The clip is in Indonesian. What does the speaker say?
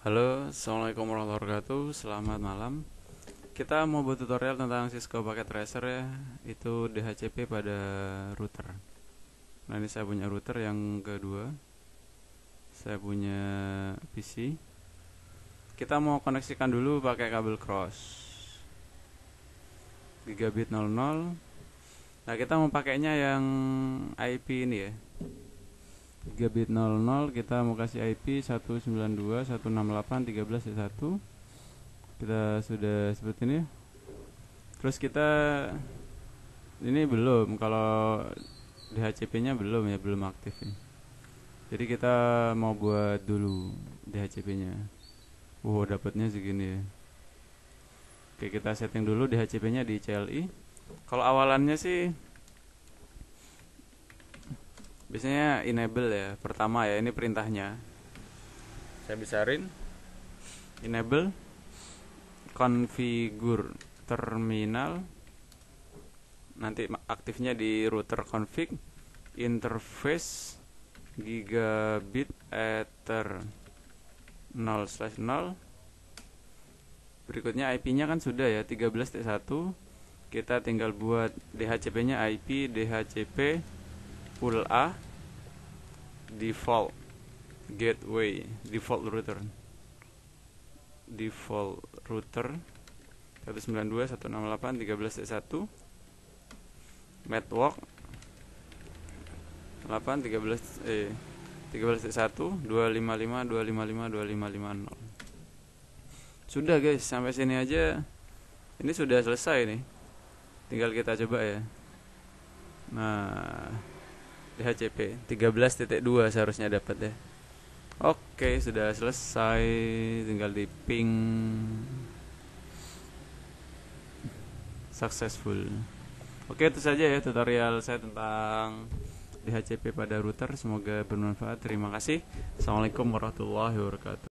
Halo, Assalamualaikum warahmatullahi wabarakatuh. Selamat malam. Kita mau buat tutorial tentang Cisco Packet Tracer ya. Itu DHCP pada router. Nah ini saya punya router yang kedua. Saya punya PC Kita mau koneksikan dulu pakai kabel cross. Gigabit 00 Nah kita mau pakainya yang IP ini ya gigabit 00 kita mau kasih IP 192.168.13.1 kita sudah seperti ini. Terus kita ini belum kalau DHCP nya belum ya belum aktif ya. jadi kita mau buat dulu DHCP nya wow dapatnya segini ya. Oke kita setting dulu DHCP nya di CLI kalau awalannya sih biasanya enable ya pertama ya ini perintahnya. Saya besarin. Enable configure terminal. Nanti aktifnya di router config interface gigabit ether 0 slash 0 berikutnya IP nya kan sudah ya 13.1 kita tinggal buat DHCP nya IP DHCP pool A default gateway default router. Default router 192.168.13.1 network 8 13 eh 13.1 255 255 2550 sudah guys sampai sini aja. Ini sudah selesai nih. Tinggal kita coba ya. Nah DHCP 13.2 seharusnya dapat ya. Oke sudah selesai. Tinggal di ping. Successful. Oke itu saja ya tutorial saya tentang DHCP pada router. Semoga bermanfaat. Terima kasih. Assalamualaikum warahmatullahi wabarakatuh